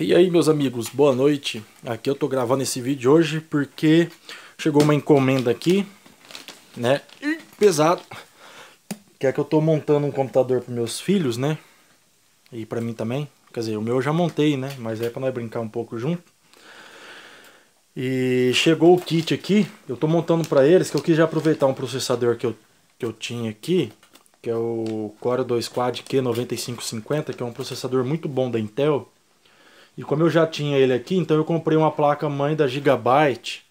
E aí meus amigos, boa noite. Aqui eu tô gravando esse vídeo hoje porque chegou uma encomenda aqui, né? pesado. Que é que eu tô montando um computador para meus filhos, né? E para mim também. Quer dizer, o meu eu já montei, né? Mas é para nós brincar um pouco junto. E chegou o kit aqui. Eu tô montando para eles que eu quis já aproveitar um processador que eu, que eu tinha aqui. Que é o Core 2 Quad Q9550, que é um processador muito bom da Intel e como eu já tinha ele aqui, então eu comprei uma placa mãe da Gigabyte,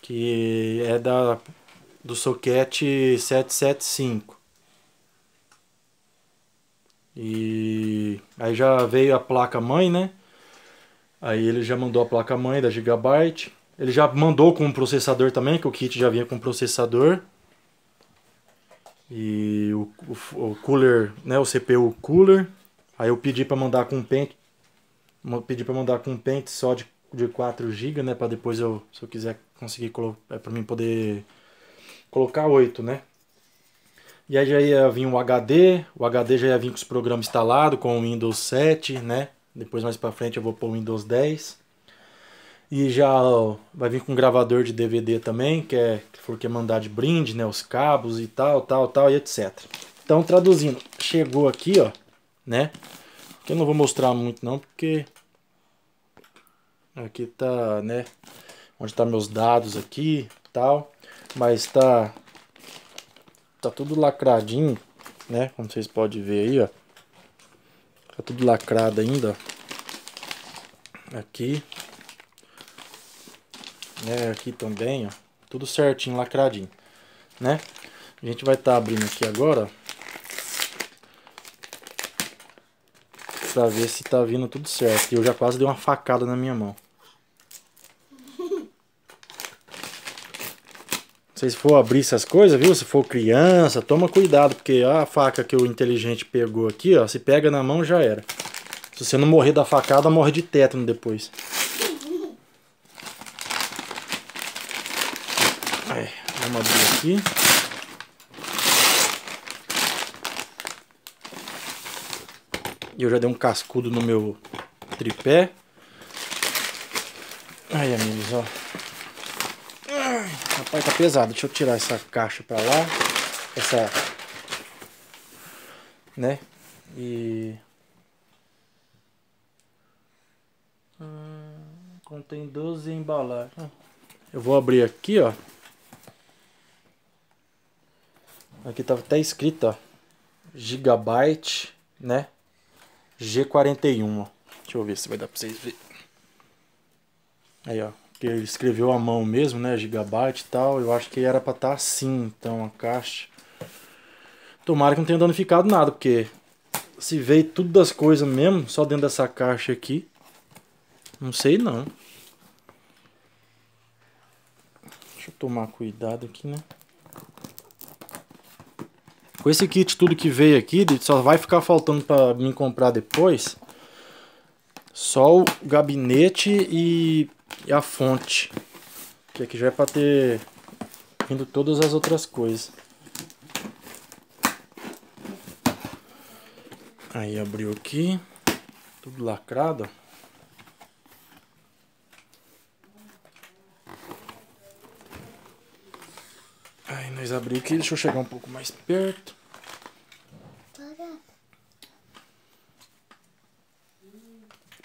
que é da do socket 775. E aí já veio a placa mãe, né? Aí ele já mandou a placa mãe da Gigabyte. Ele já mandou com o processador também, que o kit já vinha com processador. E o, o, o cooler, né, o CPU cooler. Aí eu pedi para mandar com pente pedi para mandar com um pente só de, de 4 GB, né, para depois eu, se eu quiser conseguir é para mim poder colocar 8, né? E aí já ia vir o HD, o HD já ia vir com os programas instalados, com o Windows 7, né? Depois mais para frente eu vou pôr o Windows 10. E já vai vir com um gravador de DVD também, que é que for que mandar de brinde, né, os cabos e tal, tal, tal e etc. Então, traduzindo, chegou aqui, ó, né? Que eu não vou mostrar muito não, porque aqui tá, né, onde tá meus dados aqui, tal, mas tá tá tudo lacradinho, né, como vocês podem ver aí, ó. Tá tudo lacrado ainda, Aqui. né, aqui também, ó. Tudo certinho, lacradinho, né? A gente vai estar tá abrindo aqui agora, ó. Pra ver se tá vindo tudo certo. Eu já quase dei uma facada na minha mão. Se for abrir essas coisas, viu? Se for criança, toma cuidado, porque a faca que o inteligente pegou aqui, ó, se pega na mão já era. Se você não morrer da facada, morre de tétano depois. Aí, vamos abrir aqui. E eu já dei um cascudo no meu tripé. Aí, amigos, ó. Rapaz, tá pesado. Deixa eu tirar essa caixa pra lá. Essa... Né? E... Hum, contém 12 embalagens. Eu vou abrir aqui, ó. Aqui tava até escrito, ó. Gigabyte, né? G41. Deixa eu ver se vai dar pra vocês verem. Aí, ó. Que ele escreveu à mão mesmo, né? Gigabyte e tal. Eu acho que era pra estar tá assim, então, a caixa. Tomara que não tenha danificado nada, porque se veio tudo das coisas mesmo, só dentro dessa caixa aqui. Não sei não. Deixa eu tomar cuidado aqui, né? Com esse kit tudo que veio aqui, só vai ficar faltando para mim comprar depois. Só o gabinete e, e a fonte. Que aqui já é para ter vindo todas as outras coisas. Aí abriu aqui. Tudo lacrado. Aí nós abrimos aqui, deixa eu chegar um pouco mais perto.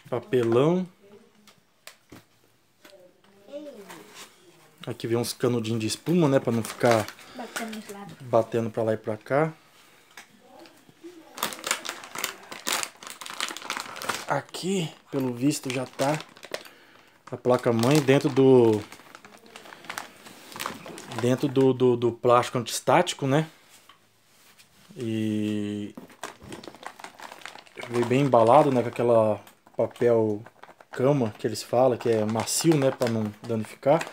Papelão. Aqui vem uns canudinhos de espuma, né? Pra não ficar batendo pra lá e pra cá. Aqui, pelo visto, já tá a placa-mãe dentro do dentro do, do, do plástico antistático, né? E veio bem embalado, né? Com aquela papel cama que eles falam, que é macio, né? Para não danificar.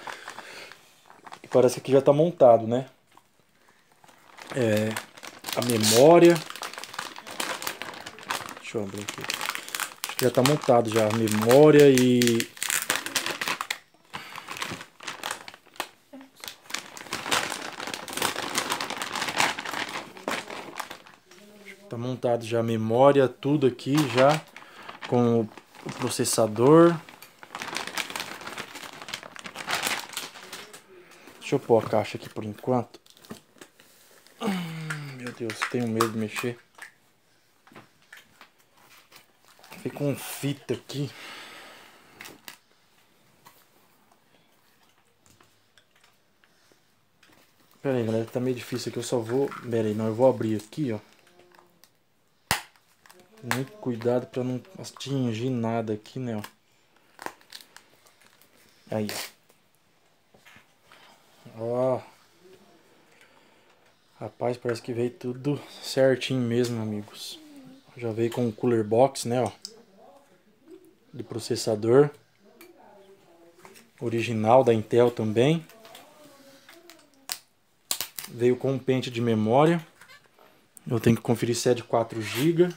Parece que já está montado, né? É, a memória. Deixa eu abrir aqui. Acho que já está montado já a memória e Tá montado já a memória, tudo aqui já com o processador. Deixa eu pôr a caixa aqui por enquanto. Meu Deus, tenho medo de mexer. Fica com fita aqui. Pera aí, galera, tá meio difícil aqui. Eu só vou... Pera aí, não, eu vou abrir aqui, ó. Muito cuidado pra não atingir nada aqui, né, ó. Aí, ó. Rapaz, parece que veio tudo certinho mesmo, amigos. Já veio com o cooler box, né, ó. De processador. Original da Intel também. Veio com um pente de memória. Eu tenho que conferir se é de 4 GB.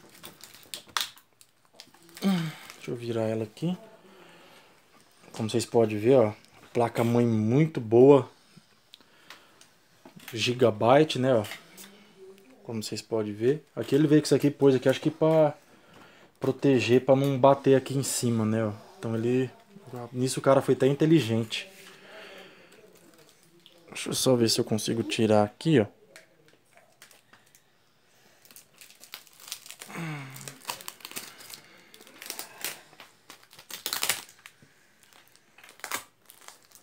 Deixa eu virar ela aqui. Como vocês podem ver, ó, placa mãe muito boa. Gigabyte, né, ó. Como vocês podem ver. Aqui ele veio com isso aqui, pôs aqui, acho que para proteger, para não bater aqui em cima, né, ó. Então ele... Nisso o cara foi até inteligente. Deixa eu só ver se eu consigo tirar aqui, ó.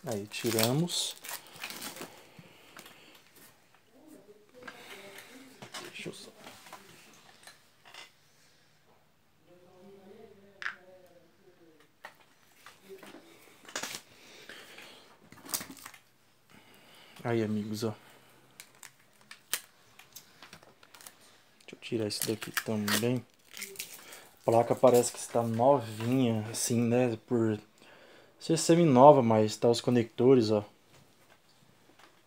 Aí tiramos. Só. Aí, amigos, ó. Deixa eu tirar isso daqui também. A placa parece que está novinha, assim, né? Por ser semi-nova, mas tá os conectores, ó.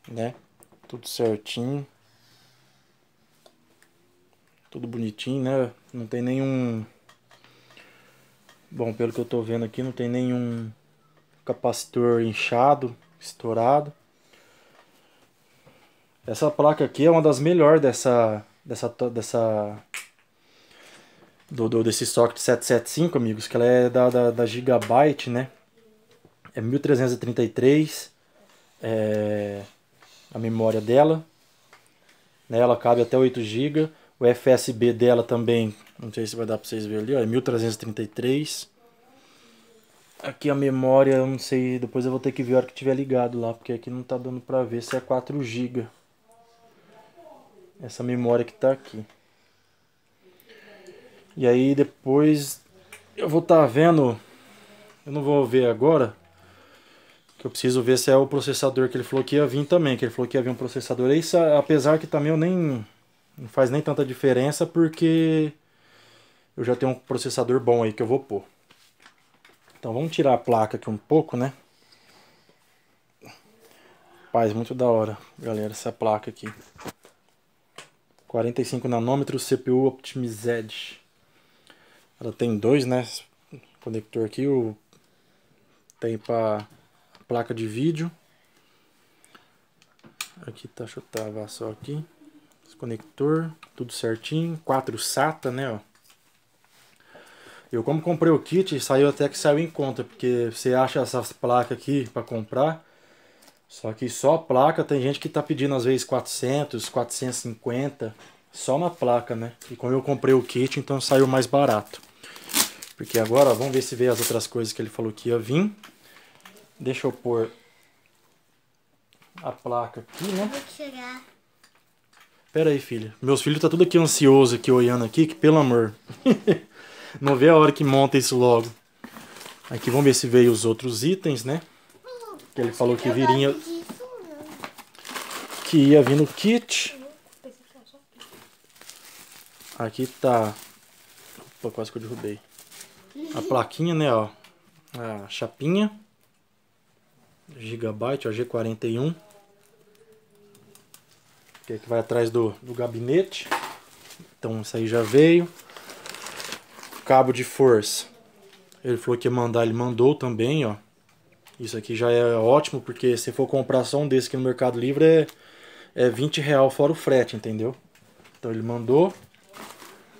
Né? Tudo certinho. Tudo bonitinho, né? Não tem nenhum... Bom, pelo que eu tô vendo aqui, não tem nenhum capacitor inchado, estourado. Essa placa aqui é uma das melhores dessa dessa dessa do, do desse socket 775, amigos, que ela é da, da, da Gigabyte, né? É 1333 é a memória dela. Né? Ela cabe até 8 GB. O FSB dela também, não sei se vai dar para vocês verem ali, ó, é 1333. Aqui a memória, eu não sei, depois eu vou ter que ver a hora que tiver ligado lá, porque aqui não tá dando para ver se é 4 GB essa memória que está aqui. E aí depois eu vou estar tá vendo, eu não vou ver agora, que eu preciso ver se é o processador que ele falou que ia vir também, que ele falou que ia vir um processador. Isso, apesar que também eu nem não faz nem tanta diferença porque eu já tenho um processador bom aí que eu vou pôr. Então vamos tirar a placa aqui um pouco, né? Paz, muito da hora, galera, essa placa aqui. 45 nanômetros CPU Optimized. Ela tem dois, né? Conector aqui, o tem para placa de vídeo. Aqui tá, deixa eu travar só aqui. Conector, tudo certinho. Quatro SATA, né, ó. Eu como comprei o kit, saiu até que saiu em conta, porque você acha essas placas aqui para comprar, só que só a placa tem gente que está pedindo às vezes 400, 450, só na placa, né? E como eu comprei o kit, então saiu mais barato. Porque agora, ó, vamos ver se veio as outras coisas que ele falou que ia vir. Deixa eu pôr a placa aqui, né? Vou tirar. Pera aí, filha. Meus filhos tá tudo aqui ansioso aqui, olhando aqui, que pelo amor. Não vê a hora que monta isso logo. Aqui vamos ver se veio os outros itens, né? Que ele falou que viria. Que ia vir no kit. Aqui tá. Opa, quase que eu derrubei. A plaquinha, né, ó. A chapinha. Gigabyte, ó, G41. Que, é que vai atrás do, do gabinete. Então isso aí já veio. Cabo de força. Ele falou que ia mandar, ele mandou também, ó. Isso aqui já é ótimo, porque se for comprar só um desse aqui no Mercado Livre é, é 20 real fora o frete, entendeu? Então ele mandou.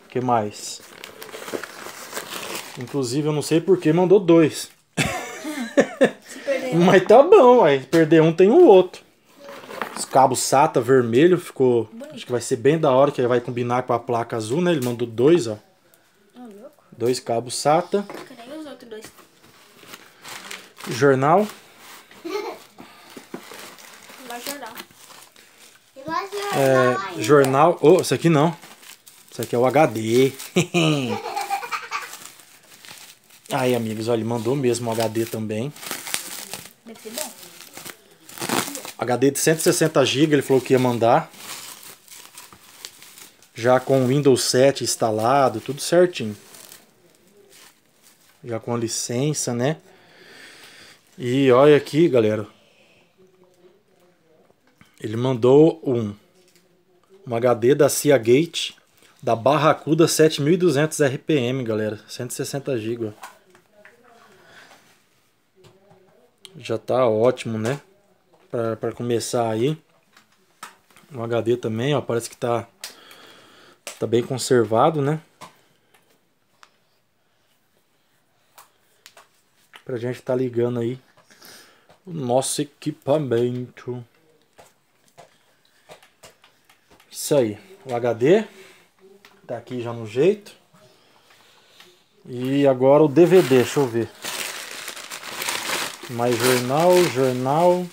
O que mais? Inclusive, eu não sei porque mandou dois. Perder. Mas tá bom, aí perder um tem o outro. Os cabos SATA vermelho ficou. Bonito. Acho que vai ser bem da hora, que vai combinar com a placa azul, né? Ele mandou dois, ó. Dois cabos SATA. Cadê os outros dois? Jornal. É, jornal. Oh, esse aqui não. Esse aqui é o HD. Aí, amigos, olha, ele mandou mesmo o HD também. Deve ser bom. HD de 160 GB, ele falou que ia mandar. Já com o Windows 7 instalado, tudo certinho. Já com a licença, né? E olha aqui, galera. Ele mandou um, um HD da Seagate da Barracuda 7200 RPM, galera. 160 GB. Já tá ótimo, né? Pra começar aí. O HD também, ó. Parece que tá, tá bem conservado, né? Pra gente tá ligando aí o nosso equipamento. Isso aí. O HD tá aqui já no jeito. E agora o DVD, deixa eu ver. Mais jornal, jornal.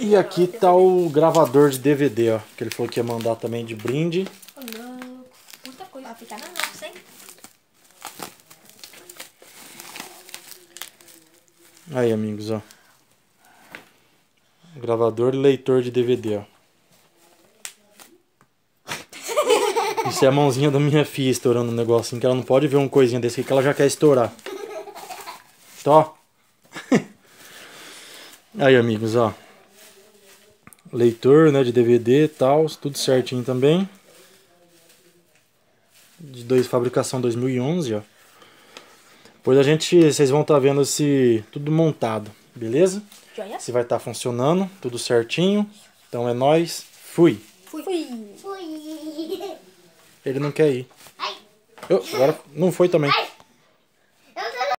E aqui tá o gravador de DVD, ó. Que ele falou que ia mandar também de brinde. Ô, louco. Muita coisa. Ficar na nossa, hein? Aí, amigos, ó. Gravador e leitor de DVD, ó. Isso é a mãozinha da minha filha estourando um negocinho, que ela não pode ver uma coisinha desse aqui que ela já quer estourar. Tó. Aí, amigos, ó. Leitor, né, de DVD e tal, tudo certinho também. De dois, fabricação 2011, ó. Depois a gente, vocês vão estar vendo esse tudo montado, beleza? Joia? Se vai estar funcionando, tudo certinho. Então é nóis. Fui. Fui. Fui. Ele não quer ir. Eu, agora não foi também. Ai,